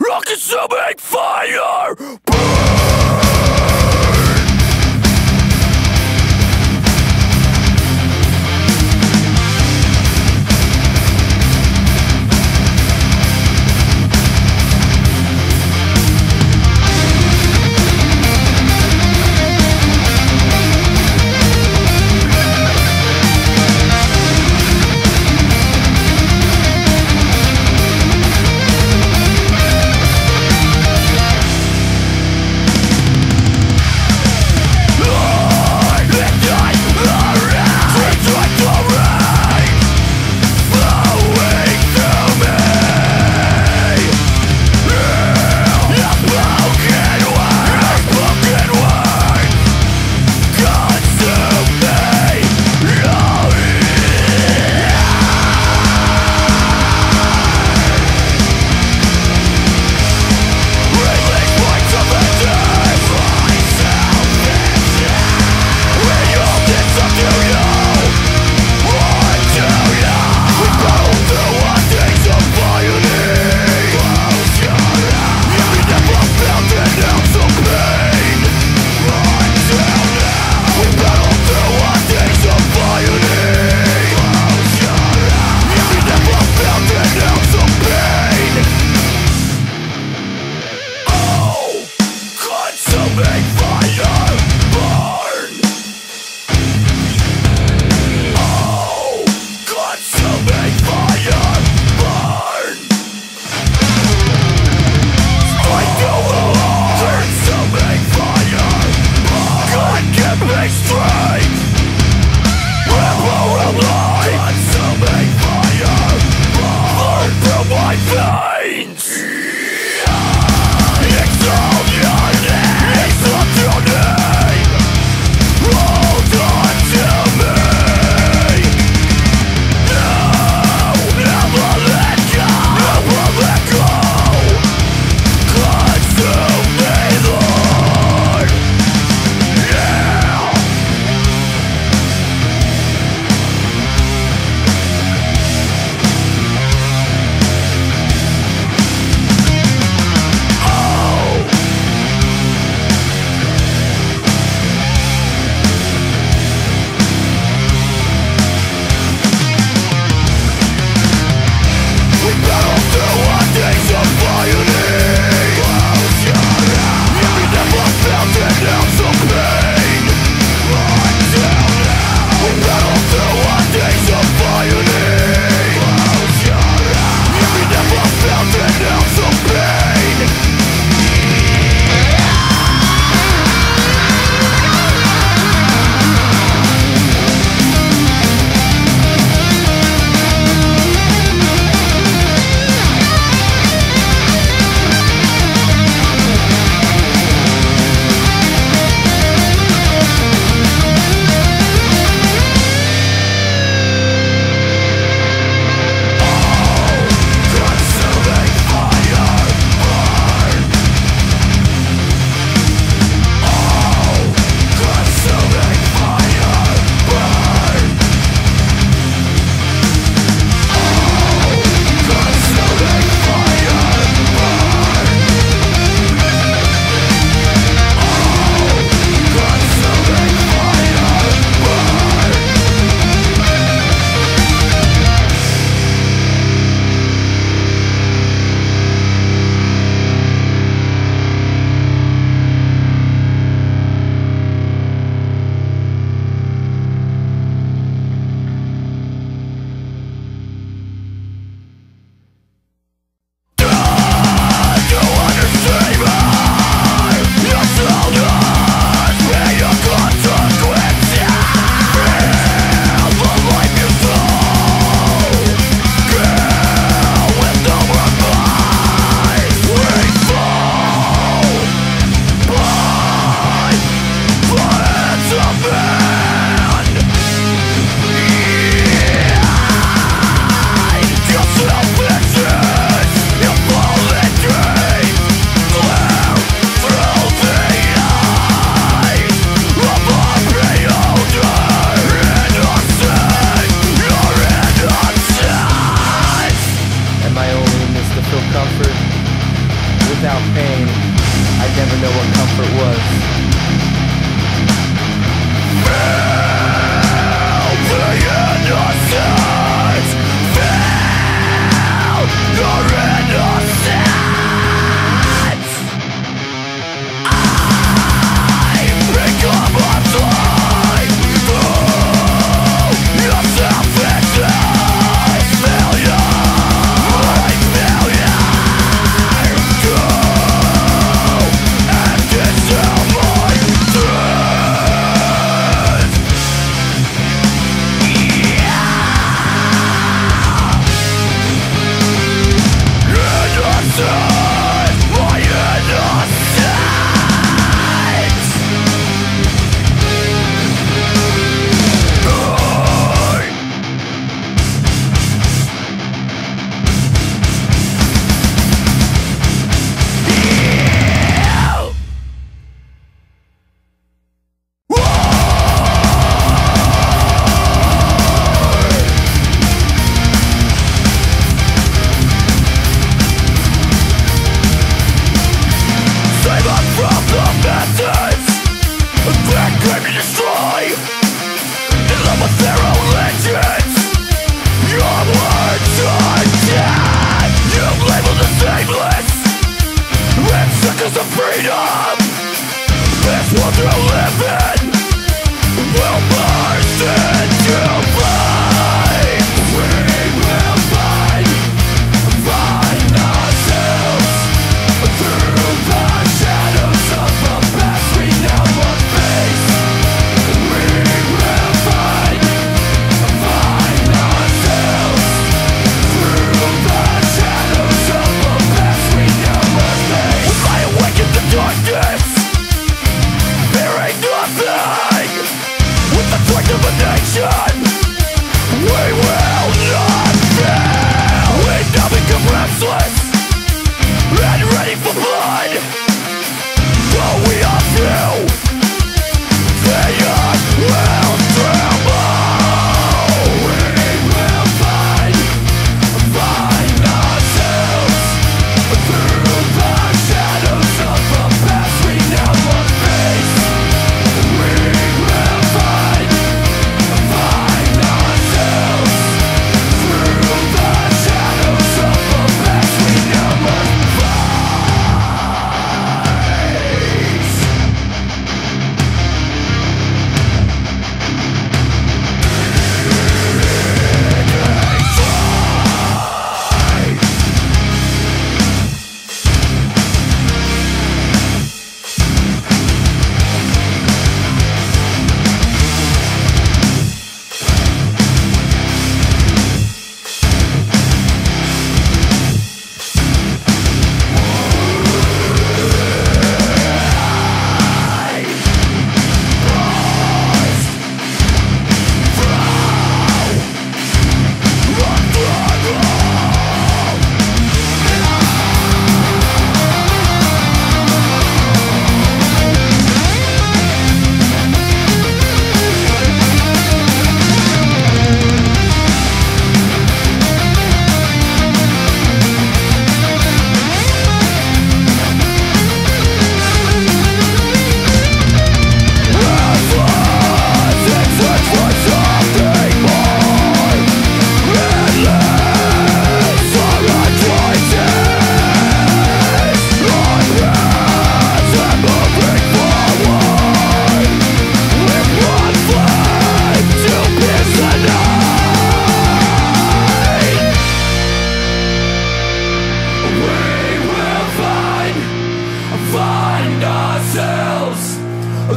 Rock consuming fire!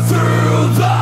through the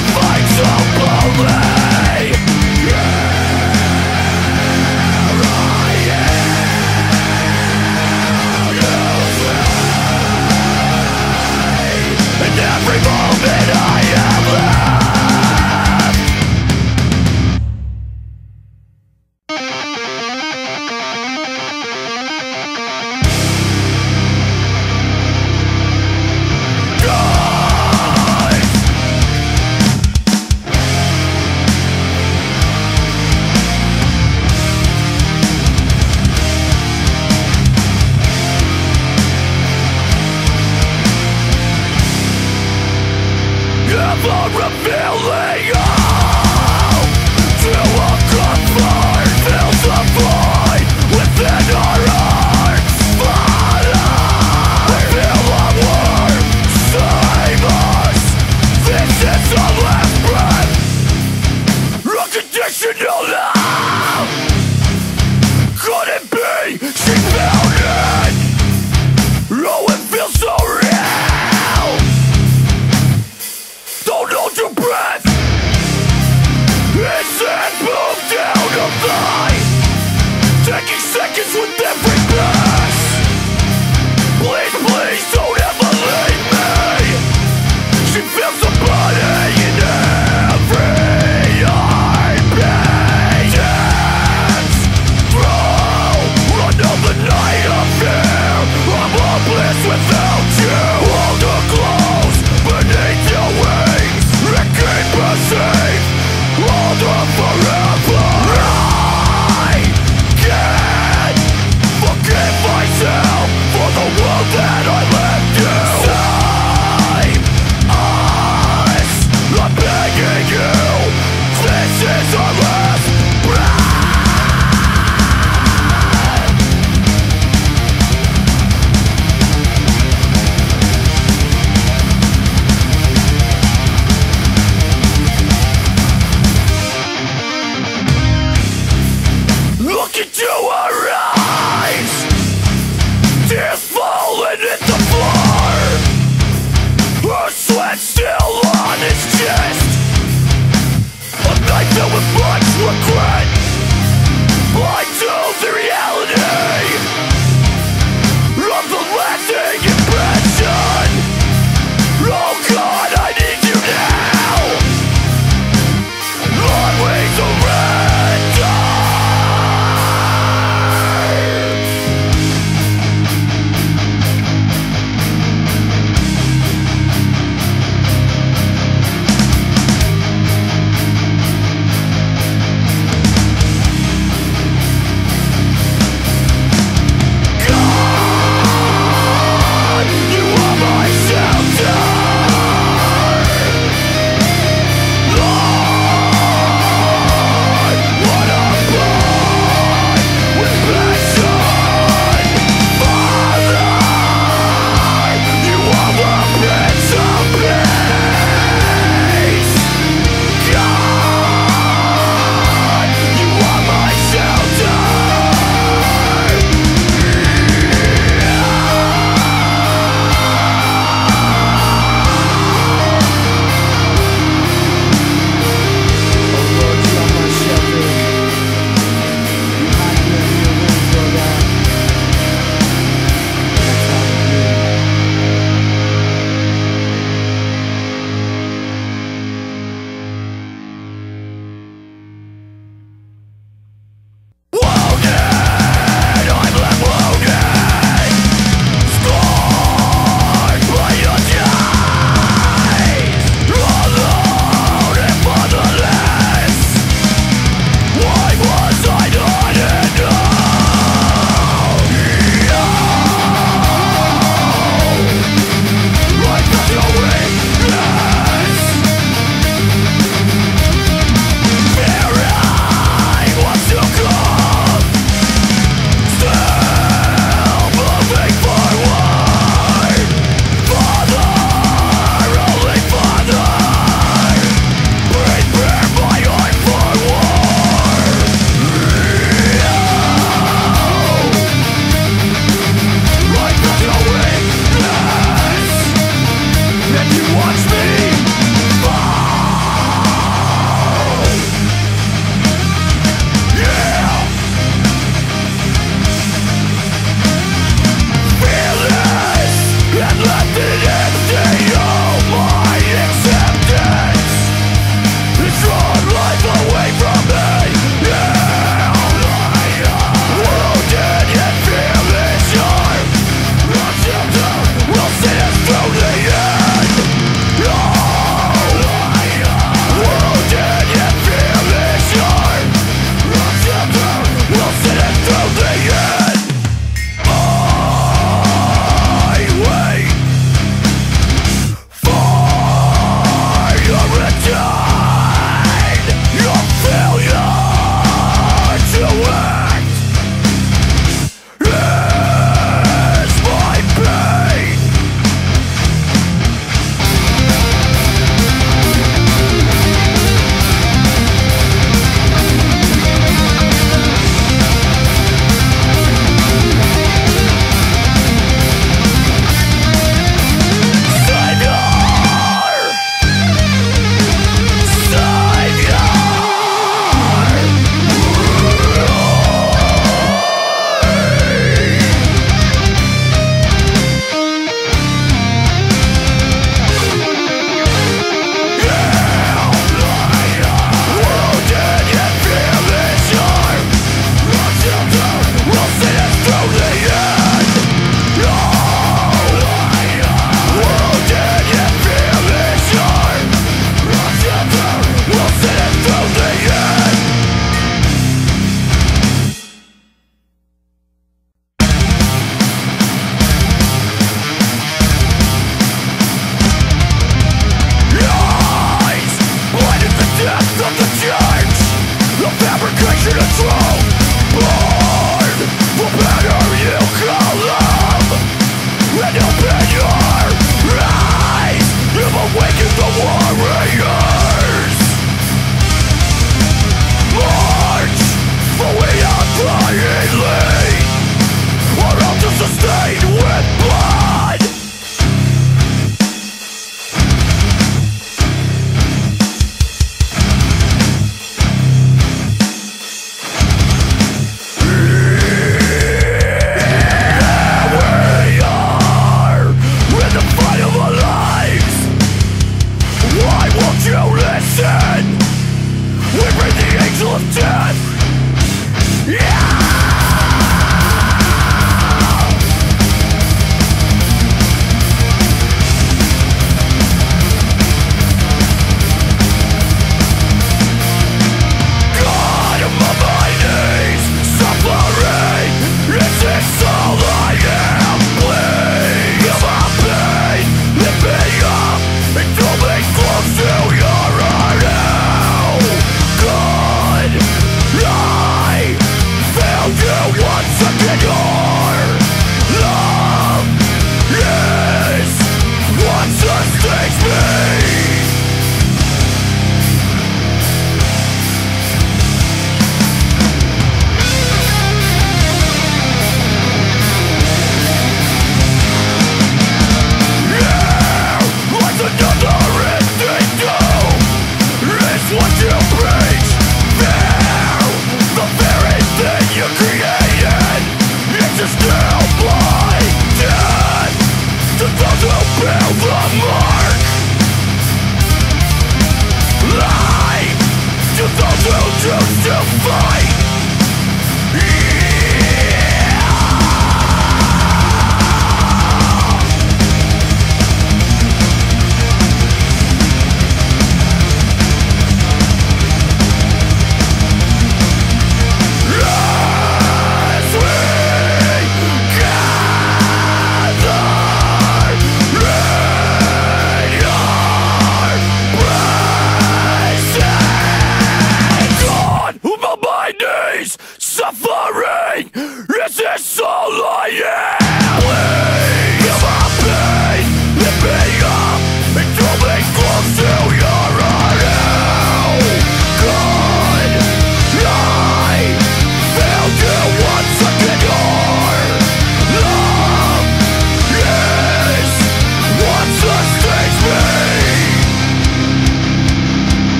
to the reality Of